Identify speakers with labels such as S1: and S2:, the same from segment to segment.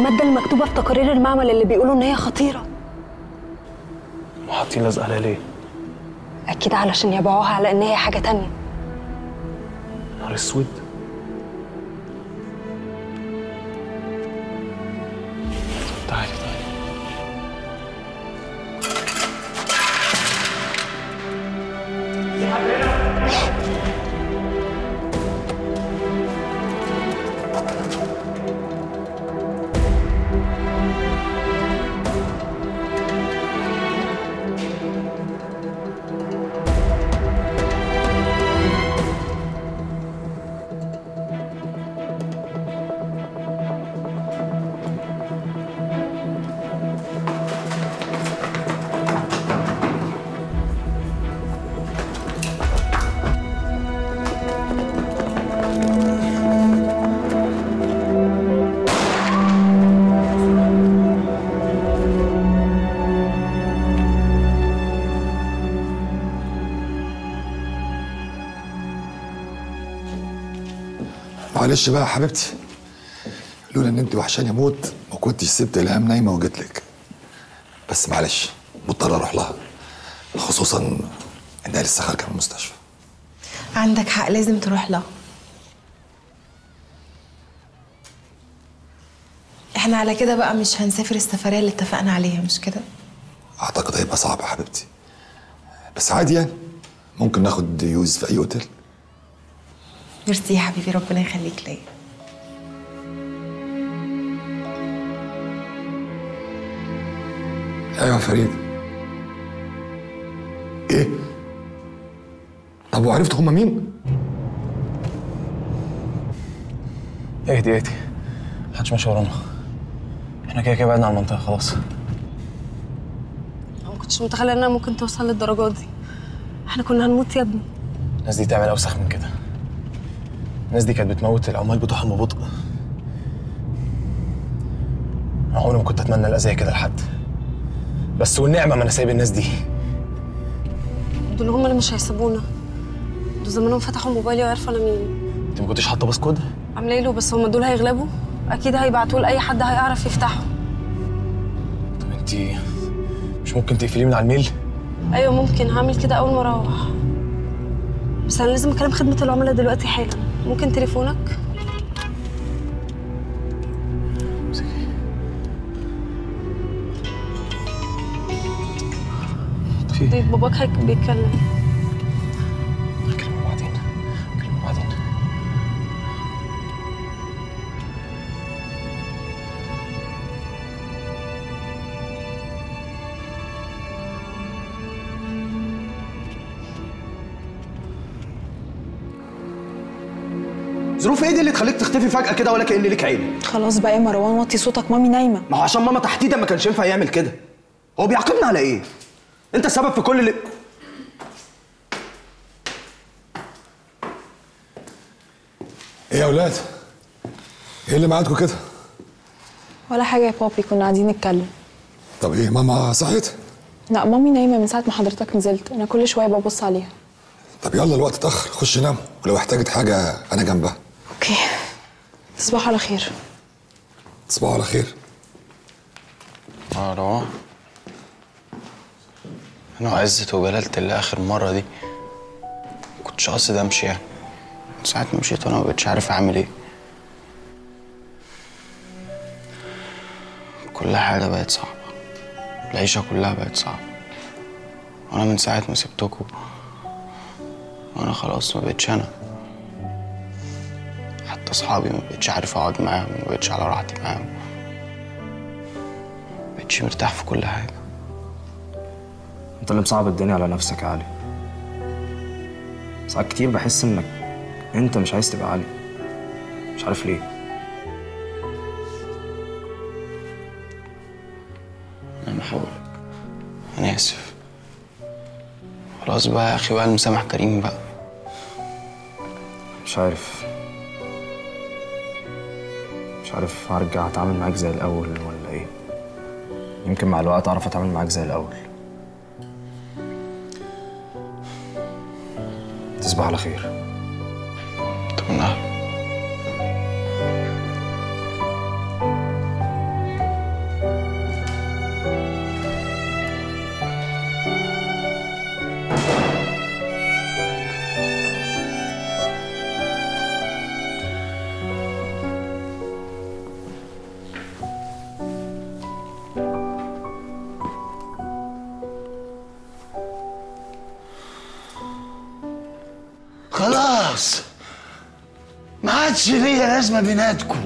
S1: المادة المكتوبة في تقارير المعمل اللي بيقولوا إن هي خطيرة.
S2: وحاطين لزق عليها ليه؟
S1: أكيد علشان يبيعوها على إن هي حاجة تانية.
S2: نهار أسود.
S3: معلش بقى يا حبيبتي. لولا إن انت وحشاني موت ما كنتش سبت الهام نايمة وجيت لك. بس معلش مضطر أروح لها. خصوصا انها لسه خارجة من المستشفى.
S4: عندك حق لازم تروح لها. إحنا على كده بقى مش هنسافر السفرية اللي اتفقنا عليها مش كده؟
S3: أعتقد هيبقى صعب يا حبيبتي. بس عادي يعني. ممكن ناخد يوز في أي أوتيل.
S4: ميرسي يا حبيبي ربنا يخليك ليا.
S3: أيوه يا فريد. إيه؟ طب وعرفت هما مين؟
S2: اهدي اهدي محدش ماشي ورانا. إحنا كده كده بعدنا عن المنطقة خلاص.
S1: أنا ما كنتش متخيلة إنها ممكن توصل للدرجات دي. إحنا كنا هنموت يا ابني.
S2: الناس دي تعمل أوسخ من كده. الناس دي كانت بتموت العمال بتوعهم ببطء عمري ما كنت أتمنى الاذى كده لحد. بس والنعمة ما أنا سايب الناس دي.
S1: دول هم اللي مش هيسيبونا. دول زمانهم فتحوا موبايلي وعرفوا أنا مين.
S2: أنت ما كنتش حاطة passcode؟
S1: عاملة له؟ بس هم دول هيغلبوا؟ أكيد هيبعتوه لأي حد هيعرف يفتحه.
S2: طب أنت مش ممكن تقفليه من على الميل؟
S1: أيوه ممكن هعمل كده أول ما أروح. بس أنا لازم أكلم خدمة العملاء دلوقتي حالا. ممكن تليفونك؟
S2: في.
S1: دي باباك هيك بيتكلم.
S5: ظروف إيه دي اللي تخليك تختفي فجأة كده ولا كأن ليك عيب؟
S6: خلاص بقى يا مروان وطي صوتك مامي نايمة.
S5: ما هو عشان ماما تحديدا ما كانش ينفع يعمل كده. هو بيعاقبنا على إيه؟ انت السبب في كل اللي
S3: إيه يا أولاد إيه اللي معاكم كده؟
S6: ولا حاجة يا بابي كنا قاعدين نتكلم.
S3: طب إيه ماما صحيت؟
S6: لا مامي نايمة من ساعة ما حضرتك نزلت. أنا كل شوية ببص عليها.
S3: طب يلا الوقت اتأخر خش نام. ولو احتاجت حاجة أنا جنبها.
S6: أوكي. تصبحوا على خير.
S3: تصبحوا على خير.
S7: مروان أنا وعزت وجلالة الله اخر مرة دي. كنتش قاصد أمشي يعني. من ساعة ما مشيت وأنا مبقتش عارف أعمل إيه. كل حاجة بقت صعبة. العيشة كلها بقت صعبة. وأنا من ساعة ما سبتكوا وأنا خلاص ما بقتش أنا. حتى أصحابي ما بقتش عارف أقعد معاهم ما بقتش على راحتي معاهم. ما بقتش مرتاح في كل حاجة.
S8: أنت اللي مصعب الدنيا على نفسك يا علي. ساعات كتير بحس إنك أنت مش عايز تبقى علي. مش عارف ليه.
S7: أنا بحاول. أنا آسف. خلاص بقى يا أخي بقى المسامح كريم بقى.
S8: مش عارف. مش عارف هرجع أتعامل معاك زي الأول ولا إيه. يمكن مع الوقت أعرف أتعامل معاك زي الأول. تصبح على خير.
S7: طب
S9: خلاص. ما عادش ليا لازمه بيناتكم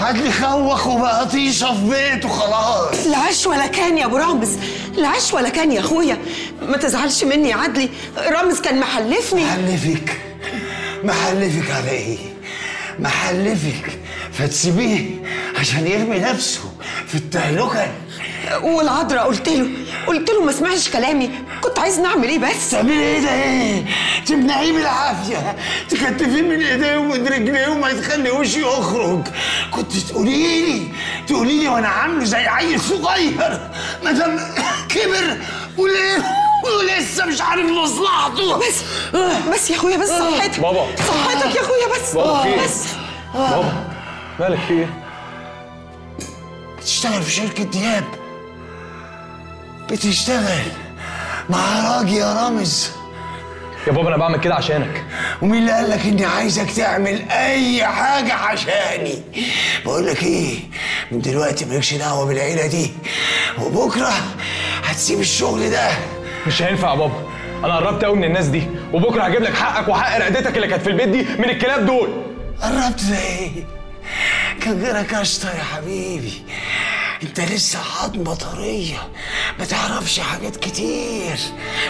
S9: عادلي خوخ وبقى طيشه في بيته خلاص
S10: العش ولا كان يا أبو رامز. العش ولا كان يا أخويا. ما تزعلش مني يا عدلي رامز كان محلفني.
S9: محلفك. محلفك على إيه محلفك. فتسيبيه عشان يرمي نفسه في التهلكة.
S10: والعذراء قلت له قلت له ما سمعش كلامي. كنت عايز نعمل إيه بس؟
S9: تعملي إيه ده؟ إيه تمنعيه بالعافيه تكتفيه من ايديه ومن رجليه وما تخليهوش يخرج. كنت تقولي لي تقولي لي وأنا عامله زي عيل صغير ما دام كبر وليه ولسه مش عارف مصلحته.
S10: بس بس يا أخويا بس صحتك
S11: بابا.
S10: صحتك يا أخويا بس.
S11: بابا، في إيه؟
S10: بس.
S11: بابا مالك في إيه؟
S9: بتشتغل في شركة دياب. بتشتغل مع راجل يا رامز.
S11: يا بابا أنا بعمل كده عشانك.
S9: ومين اللي قال لك إني عايزك تعمل أي حاجة عشاني؟ بقول لك إيه من دلوقتي مالكش دعوة بالعيلة دي وبكرة هتسيب الشغل ده.
S11: مش هينفع يا بابا. أنا قربت قوي من الناس دي وبكرة هجيب لك حقك وحق رقدتك اللي كانت في البيت دي من الكلاب دول.
S9: قربت ده إيه؟ كان غيرك قشطه يا حبيبي. انت لسه عظمه طريه ما تعرفش حاجات كتير.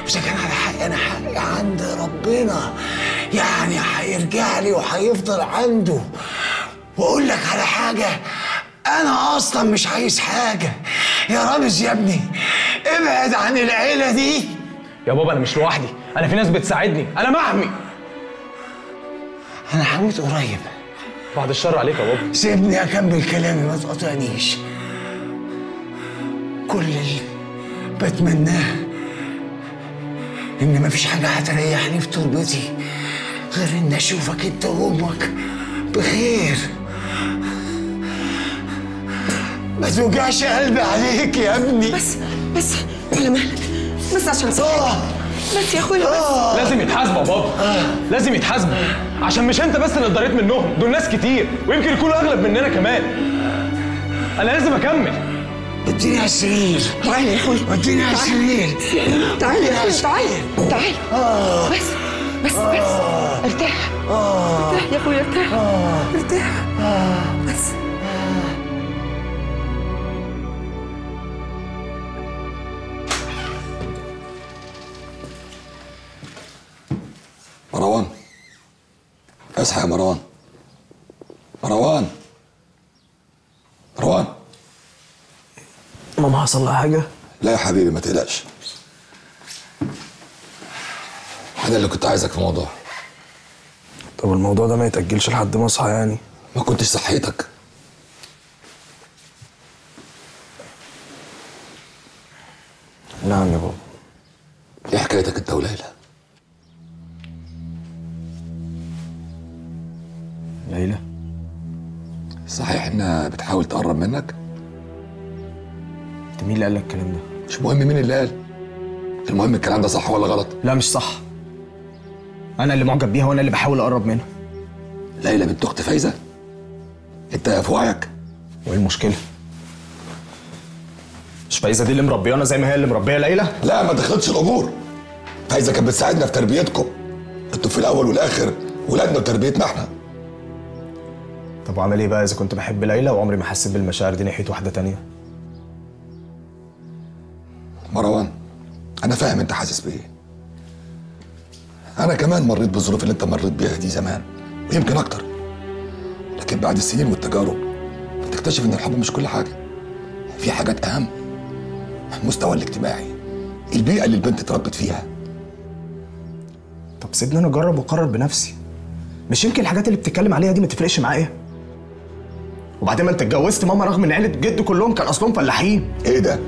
S9: واذا كان على حقي أنا حقي عند ربنا. يعني هيرجع لي وهيفضل عنده. واقول لك على حاجة أنا أصلا مش عايز حاجة. يا رامز يا ابني ابعد عن العيلة دي.
S11: يا بابا أنا مش لوحدي. أنا في ناس بتساعدني. أنا محمي.
S9: أنا هموت قريب.
S11: بعد الشر عليك يا بابا.
S9: سيبني اكمل كلامي ما تقاطعنيش. كل اللي بتمناه. إن مفيش حاجة هتريحني في تربتي غير ان أشوفك أنت وأمك بخير. ما توجعش قلبي عليك يا ابني.
S10: بس بس على مهلك. بس عشان صحتك. بس يا أخويا بس.
S11: لازم يتحاسبوا يا بابا. لازم يتحاسبوا. عشان مش أنت بس اللي اتضريت منهم دول ناس كتير ويمكن يكونوا أغلب مننا كمان. أنا لازم أكمل.
S9: اديني على السرير
S10: تعالى يا اخويا
S9: اديني على السرير
S10: تعالى يا اخويا تعالى تعالى بس بس بس. ارتاح. ارتاح يا اخويا ارتاح. ارتاح. بس.
S3: مروان. اصحى يا مروان. مروان
S8: ماما حصل لها حاجة؟
S3: لا يا حبيبي ما تقلقش. أنا اللي كنت عايزك في موضوع
S8: طب الموضوع ده ما يتأجلش لحد ما اصحى يعني؟
S3: ما كنتش صحيتك.
S8: نعم يا بابا.
S3: إيه حكايتك أنت وليلى؟
S8: ليلى؟
S3: صحيح إنها بتحاول تقرب منك؟
S8: انت مين اللي قال لك الكلام ده؟
S3: مش مهم مين اللي قال. المهم الكلام ده صح ولا غلط؟
S8: لا مش صح. أنا اللي معجب بيها وأنا اللي بحاول أقرب منها.
S3: ليلى بنت أخت فايزة؟ أنت في وعيك؟
S8: وإيه المشكلة؟ مش فايزة دي اللي مربيانا زي ما هي اللي مربية ليلى؟
S3: لا ما تخلطش الأمور. فايزة كانت بتساعدنا في تربيتكم. أنتوا في الأول والآخر ولادنا وتربيتنا إحنا.
S8: طب واعمل إيه بقى إذا كنت بحب ليلى وعمري ما حسيت بالمشاعر دي ناحية واحدة تانية؟
S3: مروان أنا فاهم أنت حاسس بإيه. أنا كمان مريت بالظروف اللي أنت مريت بيها دي زمان ويمكن أكتر. لكن بعد السنين والتجارب بتكتشف إن الحب مش كل حاجة. في حاجات أهم المستوى الاجتماعي البيئة اللي البنت اتربت فيها.
S8: طب سيبني أنا أجرب وأقرر بنفسي. مش يمكن الحاجات اللي بتتكلم عليها دي ما تفرقش معايا؟ وبعدين ما أنت اتجوزت ماما رغم إن عيلة جد كلهم كان أصلهم فلاحين.
S3: إيه ده؟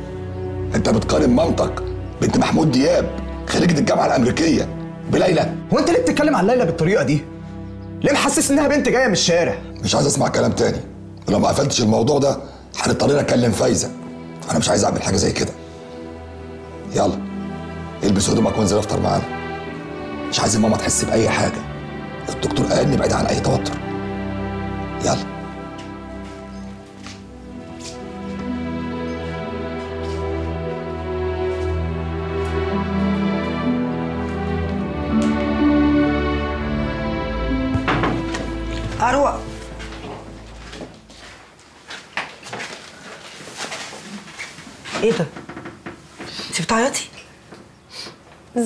S3: انت بتقارن مامتك بنت محمود دياب خريجة الجامعة الأمريكية بليلى.
S8: هو انت ليه بتتكلم عن ليلى بالطريقة دي؟ ليه محسس انها بنت جاية من الشارع؟
S3: مش عايز اسمع كلام تاني. ولو ما قفلتش الموضوع ده هنضطر اكلم فايزة. أنا مش عايز أعمل حاجة زي كده. يلا البس هدومك وانزل افطر معانا. مش عايز ماما تحس بأي حاجة. الدكتور قال نبعد عن أي توتر. يلا.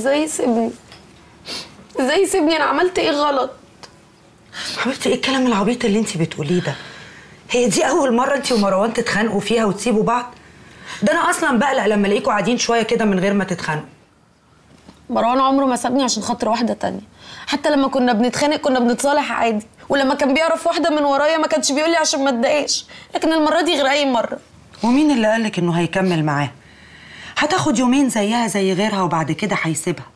S12: إزاي يسيبني؟ إزاي يسيبني؟ أنا عملت إيه غلط؟
S10: حبيبتي إيه الكلام العبيط اللي انت بتقوليه ده؟ هي دي أول مرة انت ومروان تتخانقوا فيها وتسيبوا بعض؟ ده أنا أصلا بقلق لما ألاقيكوا قاعدين شوية كده من غير ما تتخانقوا.
S12: مروان عمره ما سابني عشان خاطر واحدة تانية. حتى لما كنا بنتخانق كنا بنتصالح عادي. ولما كان بيعرف واحدة من ورايا ما كانش بيقول لي عشان ما اتضايقش. لكن المرة دي غير أي مرة.
S10: ومين اللي قالك إنه هيكمل معاه؟ هتاخد يومين زيها زي غيرها وبعد كده هيسيبها.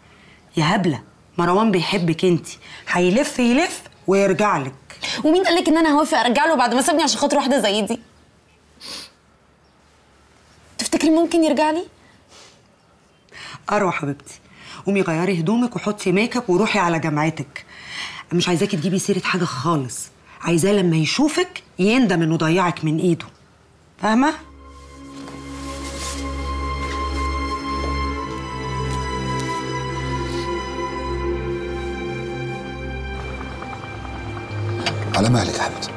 S10: يا هبلة مروان بيحبك انت هيلف يلف ويرجع لك.
S12: ومين قال لك إن أنا هوافق أرجع له بعد ما سابني عشان خاطر واحدة زي دي؟ تفتكري ممكن يرجع لي؟
S10: اروى حبيبتي. قومي غيري هدومك وحطي ميك اب وروحي على جامعتك. مش عايزاكي تجيبي سيرة حاجة خالص. عايزاه لما يشوفك يندم إنه ضيعك من إيده. فاهمة؟
S3: على مهلك يا حبيبتي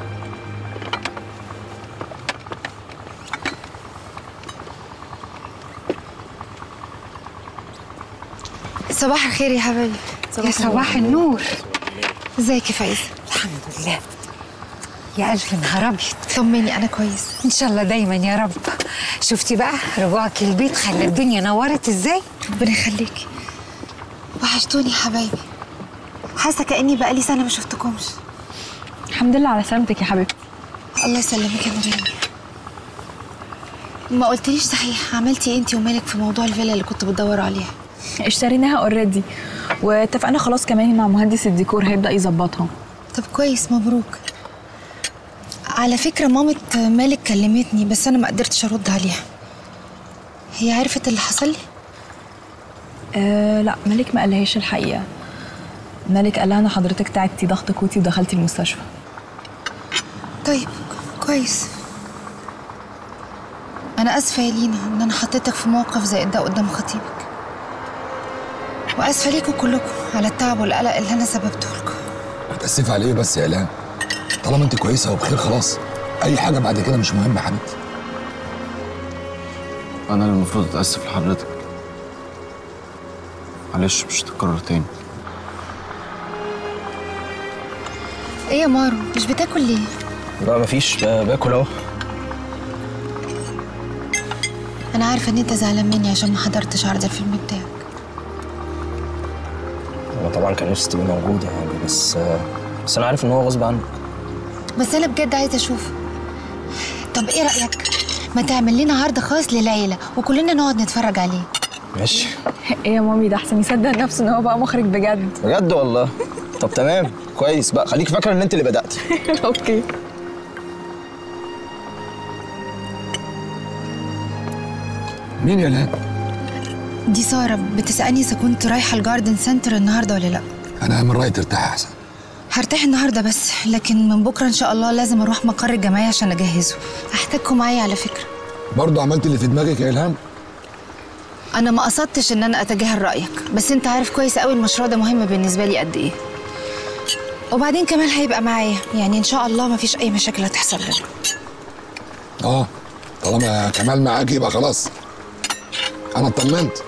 S13: صباح الخير يا حبايبي
S14: يا صباح النور.
S13: إزيك يا فايزه
S14: الحمد لله. يا ألف نهار أبيض.
S13: طمني أنا كويس.
S14: إن شاء الله دايما يا رب. شفتي بقى؟ رجوعك البيت خلى الدنيا نورت. إزاي؟
S13: ربنا يخليكي وحشتوني يا حبايبي. حاسة كأني بقالي سنة ما شفتكمش.
S6: الحمد لله على سلامتك يا حبيبتي.
S13: الله يسلمك يا مريم. ما قلتليش صحيح عملتي إيه أنتي ومالك في موضوع الفيلا اللي كنت بتدوروا عليها؟
S6: اشتريناها already واتفقنا خلاص كمان مع مهندس الديكور هيبدأ يظبطها.
S13: طب كويس مبروك. على فكرة مامة مالك كلمتني بس أنا ما قدرتش أرد عليها. هي عرفت اللي حصل؟ لي؟
S6: أه لا مالك ما قالهاش الحقيقة. مالك قال لها ان حضرتك تعبتي ضغطك وطي ودخلتي المستشفى.
S13: طيب كويس. أنا آسفة يا لينا إن أنا حطيتك في موقف زي ده قدام خطيبك. وآسفة ليكوا كلكم على التعب والقلق اللي أنا سببته لكم.
S3: متاسف على إيه بس يا إعلان؟ طالما أنت كويسة وبخير خلاص أي حاجة بعد كده مش مهمه يا حبيبتي.
S7: أنا اللي المفروض أتأسف لحضرتك. معلش مش هتتكرر تاني.
S13: إيه يا مارو مش بتاكل ليه؟
S8: لا مفيش. باكل اهو.
S13: أنا عارفة إن أنت زعلان مني عشان ما حضرتش عرض الفيلم بتاعك.
S8: أنا طبعا كان نفسي تبقي موجودة يعني بس بس أنا عارف إن هو غصب عنك
S13: بس أنا بجد عايزة أشوفه طب إيه رأيك؟ ما تعمل لنا عرض خاص للعيلة وكلنا نقعد نتفرج عليه؟
S8: ماشي.
S6: إيه يا مامي ده أحسن يصدق نفسه إن هو بقى مخرج بجد.
S8: بجد والله؟ طب تمام كويس. بقى خليك فاكرة إن أنت اللي بدأتي.
S6: okay.
S3: مين يا إلهام
S13: دي سارة بتسألني إذا كنت رايحة ال garden center النهاردة ولا لأ.
S3: أنا من رأيي ترتاح أحسن.
S13: هرتاح النهاردة بس لكن من بكرة إن شاء الله لازم أروح مقر الجمعية عشان أجهزه. هحتاجكم معايا على فكرة.
S3: برضه عملت اللي في دماغك يا إلهام؟
S13: أنا ما قصدتش إن أنا أتجاهل رأيك بس أنت عارف كويس قوي المشروع ده مهم بالنسبة لي قد إيه. وبعدين كمال هيبقى معايا يعني إن شاء الله مفيش أي مشاكل هتحصل لنا.
S3: آه طالما كمال معاك يبقى خلاص. أنا اطمنت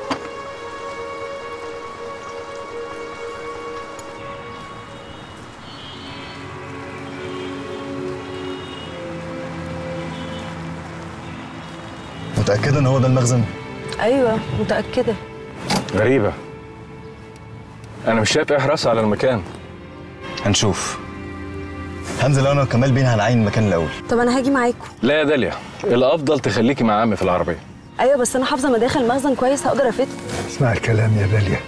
S8: متأكدة إن هو ده المخزن؟
S12: أيوه متأكدة.
S15: غريبة. أنا مش شايف أي حراسة على المكان.
S8: هنشوف. هنزل أنا وكمال بينا هنعين المكان الأول.
S12: طب أنا هاجي معاكم.
S15: لا يا داليا الأفضل تخليكي مع عمي في العربية.
S12: أيوه بس أنا حافظة مداخل المخزن كويس هقدر افت
S16: اسمع الكلام يا داليا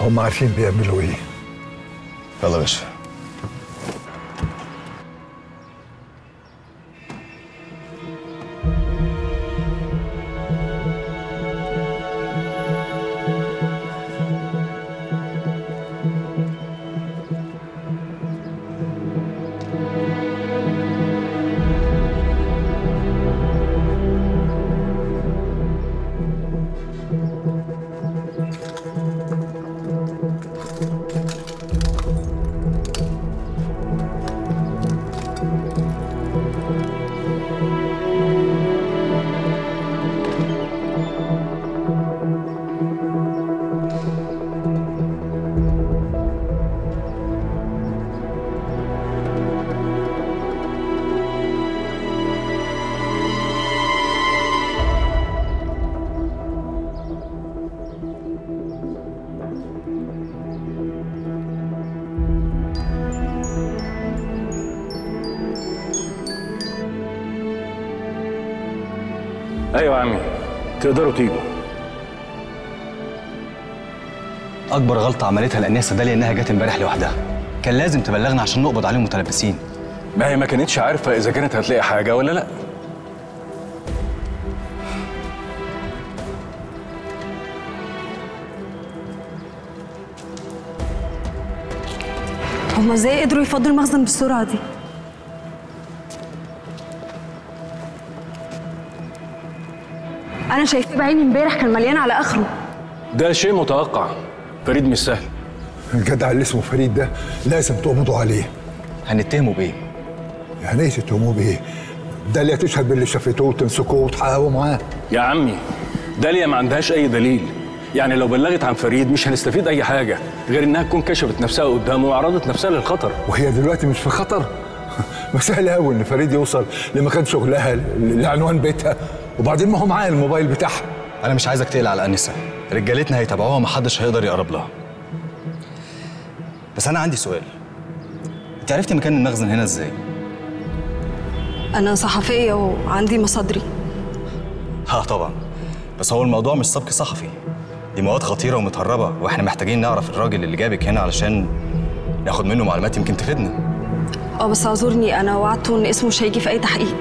S16: هم عارفين بيعملوا إيه.
S8: يلا يا باشا.
S15: تقدروا تيجوا.
S8: أكبر غلطة عملتها الانسه داليا إنها جت امبارح لوحدها. كان لازم تبلغنا عشان نقبض عليهم متلبسين.
S15: ما هي ما كانتش عارفة إذا كانت هتلاقي حاجة ولا لأ.
S1: هما إزاي قدروا يفضوا المخزن بالسرعة دي؟ أنا شايفاه بعيني امبارح كان مليان على آخره.
S15: ده شيء متوقع. فريد مش سهل.
S16: الجدع اللي اسمه فريد ده لازم تقبضوا عليه.
S8: هنتهمه بايه؟
S16: يعني إيه تتهموه بايه؟ داليا تشهد باللي شافته وتمسكوه وتحققوا معاه.
S15: يا عمي داليا ما عندهاش أي دليل. يعني لو بلغت عن فريد مش هنستفيد أي حاجة غير إنها تكون كشفت نفسها قدامه وعرضت نفسها للخطر.
S16: وهي دلوقتي مش في خطر؟ ما سهل قوي إن فريد يوصل لمكان شغلها لعنوان بيتها. وبعدين ما هو معاه الموبايل بتاعها.
S8: أنا مش عايزك تقلق على أنسة. رجالتنا هيتابعوها ومحدش هيقدر يقرب لها. بس أنا عندي سؤال. أنت عرفتي مكان المخزن هنا إزاي؟
S1: أنا صحفية وعندي مصادري
S8: ها طبعا. بس هو الموضوع مش سبق صحفي. دي مواد خطيرة ومتهربة وإحنا محتاجين نعرف الراجل اللي جابك هنا علشان ناخد منه معلومات يمكن تفيدنا.
S1: أه بس اعذرني أنا وعدته إن اسمه مش هيجي في أي تحقيق.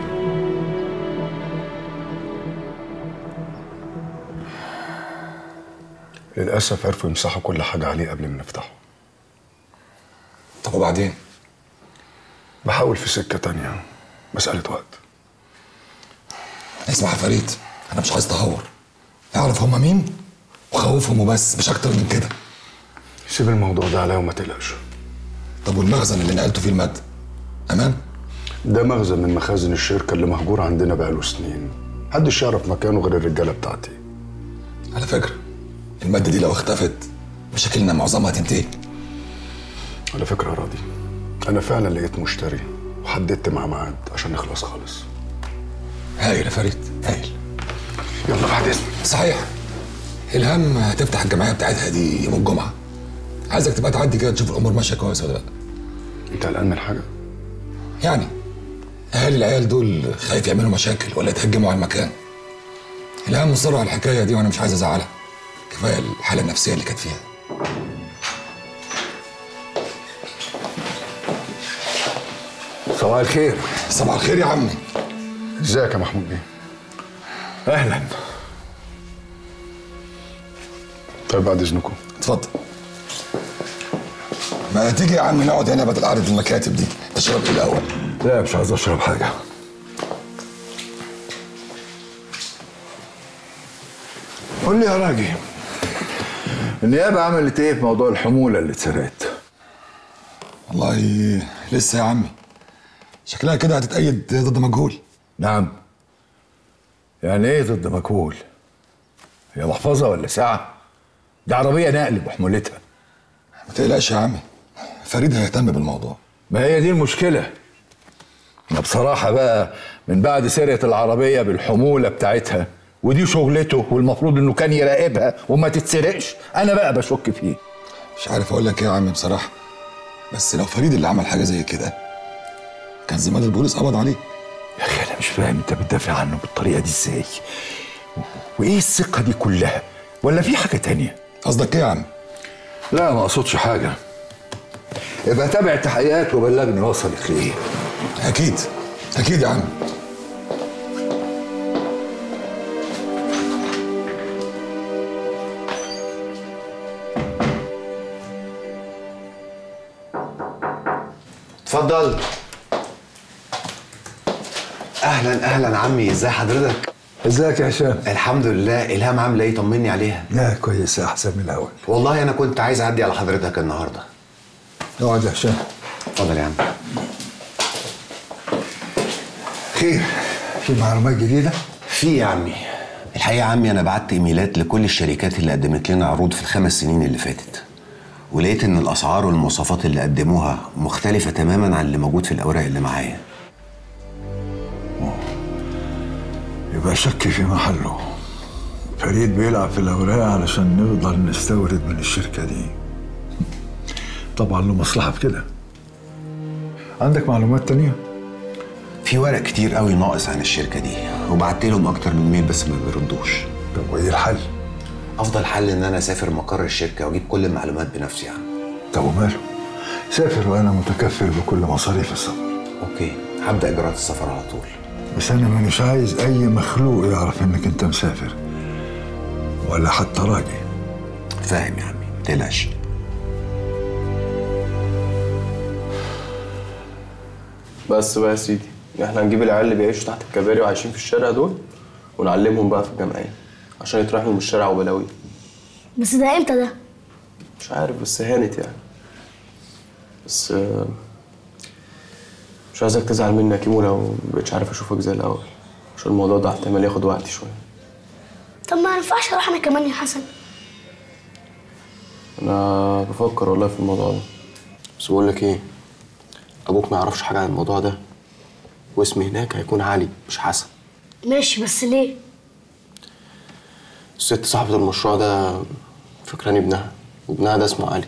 S17: للأسف عرفوا يمسحوا كل حاجة عليه قبل ما نفتحه.
S3: طب وبعدين؟
S17: بحاول في سكة تانية مسألة وقت.
S3: اسمع يا فريد أنا مش عايز تهور. اعرف هما مين؟ وخوفهم وبس مش أكتر من كده.
S17: سيب الموضوع ده عليا وما تقلقش.
S3: طب والمخزن اللي نقلته فيه المادة أمان؟
S17: ده مخزن من مخازن الشركة اللي مهجور عندنا بقاله سنين. محدش يعرف مكانه غير الرجالة بتاعتي.
S3: على فكرة. المادة دي لو اختفت مشاكلنا معظمها تنتهي
S17: على فكرة يا راضي أنا فعلا لقيت مشتري وحددت مع ميعاد عشان نخلص خالص.
S3: هايل يا فريد هايل.
S17: يلا بعد اذنك
S3: صحيح. الهام هتفتح الجمعية بتاعتها دي يوم الجمعة. عايزك تبقى تعدي كده تشوف الأمور ماشية كويس ولا لأ.
S17: أنت قلقان من حاجة؟
S3: يعني اهالي العيال دول خايف يعملوا مشاكل ولا يتهجموا على المكان؟ الهام مصره على الحكاية دي وأنا مش عايز ازعلها كفاية الحالة النفسية اللي كانت فيها.
S16: صباح الخير.
S3: صباح الخير يا عمي.
S17: ازيك يا محمود بيه؟
S16: أهلا.
S17: طيب بعد إذنكم.
S3: اتفضل. ما تيجي يا عم نقعد هنا بدل قعدة المكاتب دي. تشرب إيه الأول؟
S16: لا مش عايز أشرب حاجة. قول لي يا راجل. النيابه عملت إيه في موضوع الحمولة اللي اتسرقت؟
S3: والله لسه يا عمي. شكلها كده هتتأيد ضد مجهول.
S16: نعم. يعني إيه ضد مجهول؟ هي محفظة ولا ساعة؟ دي عربية نقل بحمولتها.
S3: ما تقلقش يا عمي. فريد هيهتم بالموضوع.
S16: ما هي دي المشكلة. أنا بصراحة بقى من بعد سرقة العربية بالحمولة بتاعتها ودي شغلته والمفروض إنه كان يراقبها وما تتسرقش. أنا بقى بشك فيه.
S3: مش عارف أقول لك إيه يا عمي بصراحة بس لو فريد اللي عمل حاجة زي كده كان زمان البوليس قبض عليه.
S16: يا أخي أنا مش فاهم أنت بتدافع عنه بالطريقة دي إزاي؟ وإيه الثقة دي كلها؟ ولا في حاجة تانية؟
S3: قصدك إيه يا عم؟
S16: لا ما أقصدش حاجة. يبقى تابع التحقيقات وبلغني وصلت لإيه.
S3: أكيد أكيد يا عم.
S18: اتفضل. أهلا أهلا عمي ازي حضرتك؟
S16: إزيك يا هشام؟
S18: الحمد لله. إلهام عامله إيه؟ طمني عليها.
S16: لا كويسه أحسن من الأول.
S18: والله أنا كنت عايز أعدي على حضرتك النهارده.
S16: أقعد يا هشام.
S18: اتفضل يا عم.
S16: خير. في معلومات جديدة؟
S18: في يا عمي. الحقيقة يا عمي أنا بعت إيميلات لكل الشركات اللي قدمت لنا عروض في الخمس سنين اللي فاتت. ولقيت إن الأسعار والمواصفات اللي قدموها مختلفة تماما عن اللي موجود في الأوراق اللي معايا.
S16: يبقى شك في محله. فريد بيلعب في الأوراق علشان نفضل نستورد من الشركة دي. طبعا له مصلحة في كده. عندك معلومات تانية؟
S18: في ورق كتير قوي ناقص عن الشركة دي وبعت لهم أكتر من ميل بس ما بيردوش.
S3: طب وإيه الحل؟
S18: أفضل حل إن أنا أسافر مقر الشركة وأجيب كل المعلومات بنفسي يعني.
S3: طب وماله؟ سافر وأنا متكفل بكل مصاريف السفر.
S18: أوكي هبدأ إجراءات السفر على طول.
S3: بس أنا مانيش عايز أي مخلوق يعرف إنك أنت مسافر. ولا حتى راجل.
S18: فاهم يا عمي متقلقش
S19: بس بقى يا سيدي إحنا هنجيب العيال اللي بيعيشوا تحت الكباري وعايشين في الشارع دول ونعلمهم بقى في الجمعية. عشان يترحموا من الشارع وبلاوي.
S20: بس ده إمتى ده؟
S19: مش عارف بس هانت يعني. بس آه، مش عايزك تزعل مني يا كيمو لو مبقتش عارف أشوفك زي الأول عشان الموضوع ده احتمال ياخد وقت شوية.
S20: طب ما ينفعش أروح أنا كمان يا حسن.
S19: أنا بفكر والله في الموضوع ده. بس بقول لك إيه أبوك ما يعرفش حاجة عن الموضوع ده واسمي هناك هيكون علي مش حسن.
S20: ماشي بس ليه؟
S19: الست صاحبة المشروع ده فكراني ابنها وابنها ده اسمه علي.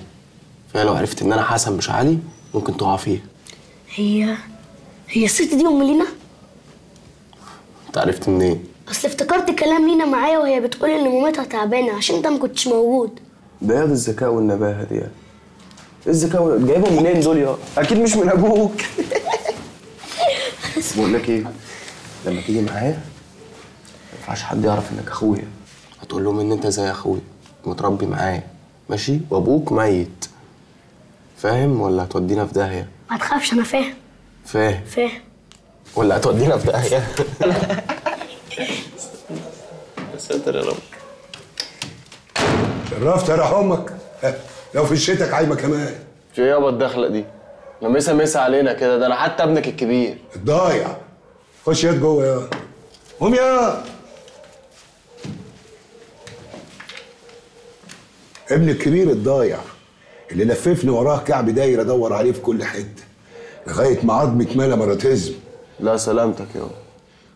S19: فهي لو عرفت إن أنا حسن مش علي ممكن تقع فيه
S20: هي هي الست دي أم لينا؟
S19: أنت عرفت منين؟
S20: أصل افتكرت كلام لينا معايا وهي بتقول إن مامتها تعبانة عشان انت ما كنتش موجود.
S19: ده ياض الذكاء والنباهة دي يعني. إيه الذكاء جايبهم منين دول يا أكيد مش من أبوك. بس بقول لك إيه لما تيجي معايا ما ينفعش حد يعرف إنك أخويا. هتقول لهم إن أنت زي اخويا متربي معايا. ماشي؟ وأبوك ميت. فاهم؟ ولا هتودينا في داهية؟
S20: ما تخافش أنا فاهم.
S19: فاهم.
S20: فاهم.
S19: ولا هتودينا في داهية؟ يا ساتر يا رب.
S21: شرفت يا أمك؟ ها، لو في الشتك عايمة كمان.
S19: إيه يابا الدخلة دي؟ ما مسا مسا علينا كده ده أنا حتى ابنك الكبير.
S21: ضايع خش يد جوه يا. قوم يا. ابن الكبير الضايع اللي لففني وراه كعب داير ادور عليه في كل حتة لغاية ما عظمي اتملى مراتيزم
S19: لا سلامتك يابا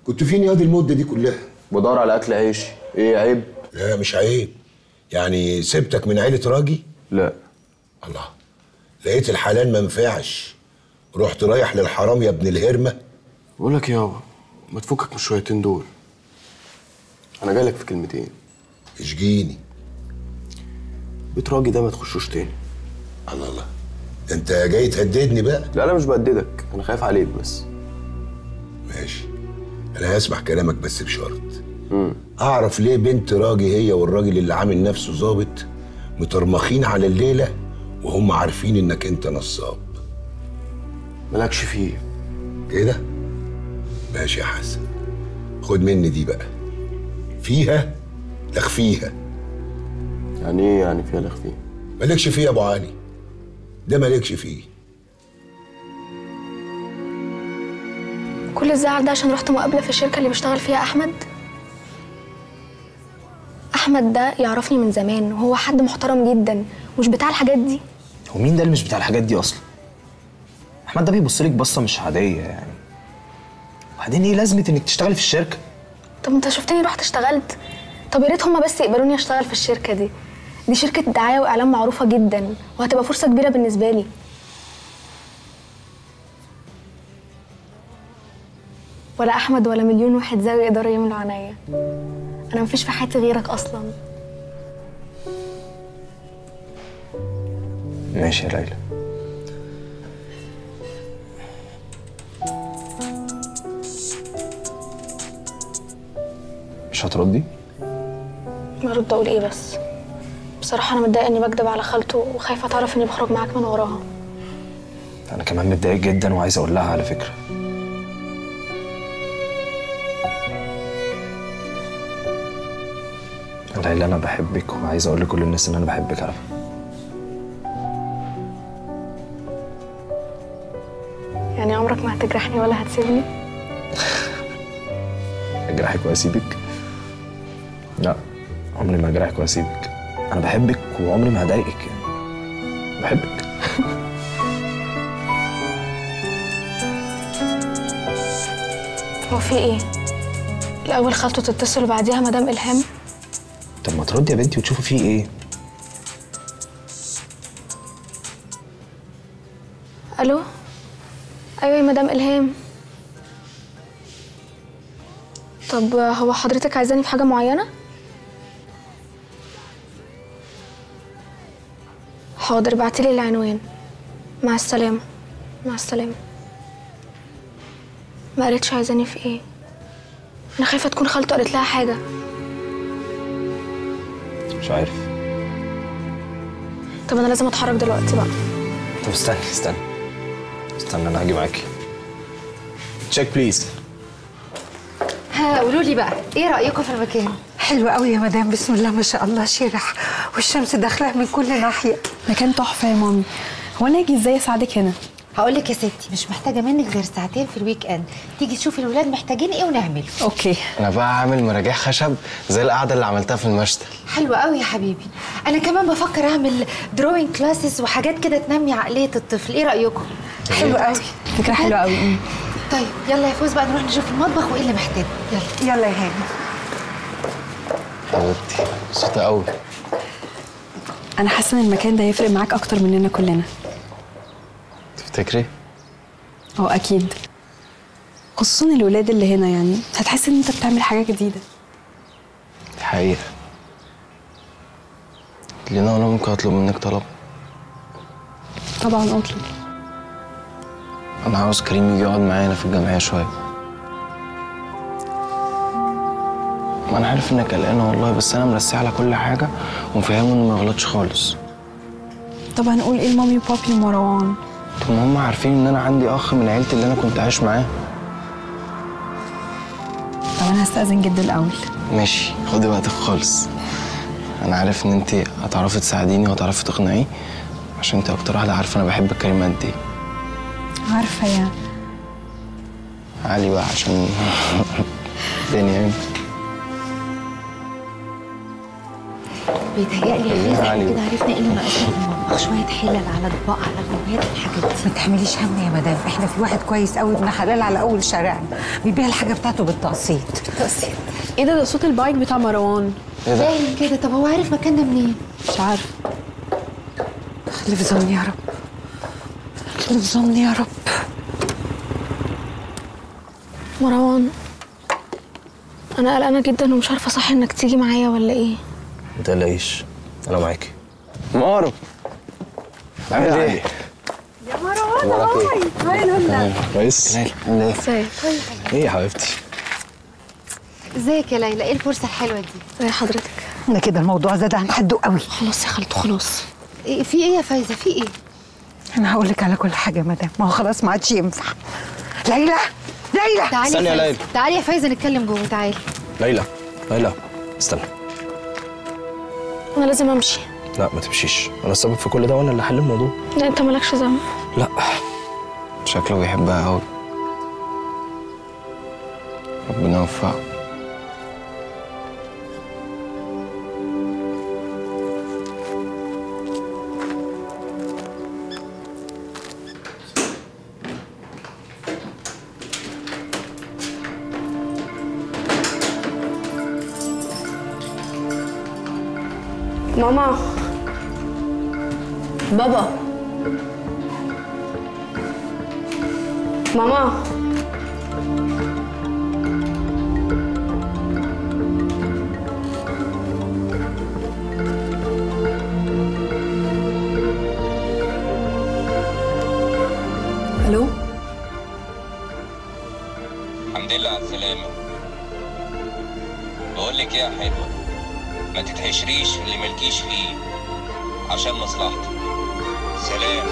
S21: كنت فين ياض المدة دي كلها؟
S19: بدور على أكل عيشي إيه عيب؟
S21: لا مش عيب. يعني سبتك من عيلة راجي؟
S19: لا.
S21: الله. لقيت الحلال ما نفعش رحت رايح للحرام يا ابن الهرمة.
S19: بقول لك يابا ما تفكك من الشويتين دول. أنا جايلك في كلمتين.
S21: اشجيني.
S19: بيت راجي ده ما تخشوش تاني.
S21: الله الله. انت جاي تهددني بقى؟
S19: لا أنا مش بهددك. أنا خايف عليك بس.
S21: ماشي. أنا هسمع كلامك بس بشرط. أعرف ليه بنت راجي هي والراجل اللي عامل نفسه ظابط مترمخين على الليلة وهم عارفين إنك أنت نصاب.
S19: مالكش فيه.
S21: كده ماشي يا حسن. خد مني دي بقى. فيها؟ لخفيها
S19: يعني إيه يعني فيها لخفيه
S21: مالكش فيه يا أبو علي. ده مالكش فيه.
S22: كل الزعل ده عشان رحت مقابلة في الشركة اللي بيشتغل فيها أحمد؟ أحمد ده يعرفني من زمان وهو حد محترم جدا مش بتاع الحاجات دي؟
S8: هو مين ده اللي مش بتاع الحاجات دي أصلا؟ أحمد ده بيبص لك بصة مش عادية يعني. وبعدين إيه لازمة إنك تشتغلي في الشركة؟
S22: طب أنت شفتني رحت اشتغلت؟ طب يا ريت هما بس يقبلوني أشتغل في الشركة دي. دي شركة دعاية وإعلام معروفة جدا وهتبقى فرصة كبيرة بالنسبة لي. ولا أحمد ولا مليون واحد زي يقدروا يملوا عينيا أنا مفيش في حياتي غيرك أصلا.
S8: ماشي يا ليلى. مش هتردي؟
S22: ما أرد أقول إيه بس. بصراحة أنا متضايقة إني بكدب على خالته وخايفة تعرف إني بخرج معاك من وراها.
S8: أنا كمان متضايق جدا وعايز أقول لها على فكرة. ليلى أنا بحبك وعايز أقول لكل الناس إن أنا بحبك على فكرة.
S22: يعني عمرك ما هتجرحني ولا هتسيبني؟
S8: أجرحك وأسيبك؟ لا عمري ما أجرحك وأسيبك. أنا بحبك وعمري ما هضايقك يعني. بحبك.
S22: هو في إيه؟ الأول خالته تتصل وبعديها مدام إلهام؟
S8: طب ما تردي يا بنتي وتشوفي فيه إيه.
S22: ألو؟ أيوه يا مدام إلهام. طب هو حضرتك عايزاني في حاجة معينة؟ حاضر بعتلي العنوان. مع السلامة. مع السلامة. ما قالتش عايزاني في إيه. أنا خايفة تكون خالته قالت لها حاجة.
S7: مش عارف.
S22: طب أنا لازم أتحرك دلوقتي بقى.
S7: طب استنى استنى استنى أنا هاجي معاكي. check please
S13: ها قولوا لي بقى إيه رأيكم في المكان
S14: حلو قوي يا مدام بسم الله ما شاء الله شرح. والشمس داخلة من كل ناحية.
S6: مكان تحفة يا mommy. هو أنا أجي إزاي أساعدك هنا؟
S13: هقول لك يا ستي مش محتاجة منك غير ساعتين في ال weekend. تيجي تشوفي الولاد محتاجين إيه ونعمله
S6: okay.
S7: أنا بقى عامل مراجيح خشب زي القعدة اللي عملتها في المشتل
S13: حلو قوي يا حبيبي. أنا كمان بفكر أعمل drawing classes وحاجات كده تنمي عقلية الطفل. إيه رأيكم؟ حلو قوي
S6: فكرة حلوة قوي
S13: طيب يلا يا فوز بقى نروح نشوف المطبخ وإيه اللي محتاجه يلا.
S14: يلا يا هاني
S7: حبيبتي مبسوطة قوي
S6: أنا حاسة إن المكان ده هيفرق معاك أكتر مننا كلنا.
S7: تفتكري؟
S6: آه أكيد. خصوصا الولاد اللي هنا يعني هتحس إن أنت بتعمل حاجة جديدة.
S7: دي حقيقة. لينا أنا ممكن أطلب منك طلب.
S6: طبعا أطلب.
S7: أنا عاوز كريم يجي يقعد معانا في الجمعيه شوية. ما أنا عارف انك قلقانه والله بس أنا مرسيه على كل حاجة ومفهمه انه ما يغلطش خالص.
S6: طب هنقول إيه لمامي وبابي ومروان
S7: طب ما هم عارفين ان أنا عندي اخ من عيلتي اللي أنا كنت عايش معاه.
S6: طب أنا هستأذن جدا الأول.
S7: ماشي خدي وقتك خالص. أنا عارف ان انت هتعرفي تساعديني وهتعرفي تقنعيه عشان انت أكتر واحدة عارفة أنا بحب كريم قد إيه
S6: عارفة يعني
S7: علي بقى عشان الدنيا يعني
S13: بيتهيألي يا فايزة
S7: علي
S13: إحنا كده عرفنا إيه اللي ناقصنا شوية حلل على اطباق على غويات الحاجات دي.
S14: ما تحمليش هم يا مدام. إحنا في واحد كويس قوي ابن حلال على أول شارعنا. بيبيع الحاجة بتاعته بالتقسيط.
S13: بالتقسيط.
S6: إيه ده؟ ده صوت البايك بتاع مروان.
S7: إيه ده؟
S13: كده. طب هو عارف مكاننا منين؟
S6: مش عارف.
S14: خلي في ظني يا رب. خلي في ظني يا رب.
S22: مروان أنا قلقانة جدا ومش عارفة صح إنك تيجي معايا ولا إيه.
S7: ما تقلقيش أنا معاكي. مقرب عامل إيه؟
S14: يا مروان هاي هاي
S7: كويس؟ عامل
S13: إيه؟
S7: إيه يا حبيبتي؟
S13: إزيك يا ليلى؟ إيه الفرصة الحلوة دي؟
S22: زي حضرتك؟
S14: أنا كده الموضوع زاد عن حده قوي.
S22: خلاص يا خالته خلاص.
S13: إيه في إيه يا فايزة؟ في إيه؟
S14: أنا هقول لك على كل حاجة يا مدام. ما هو خلاص ما عادش ينفع. ليلى! ليلى!
S13: تعالي
S7: استني يا
S13: فايزة.
S7: ليلى.
S13: تعالي يا فايزة نتكلم جوه تعالي.
S7: ليلى ليلى استنى.
S22: أنا لازم أمشي.
S7: لا ما تمشيش. أنا السبب في كل ده وأنا اللي حل الموضوع.
S22: لا أنت مالكش ذنب.
S7: لا. شكله بيحبها قوي ربنا يوفقه
S12: ماما. بابا. ماما.
S6: ألو.
S23: الحمد لله على السلامة بقول لك إيه يا حلوة في اللي مالكيش فيه عشان مصلحتك سلام.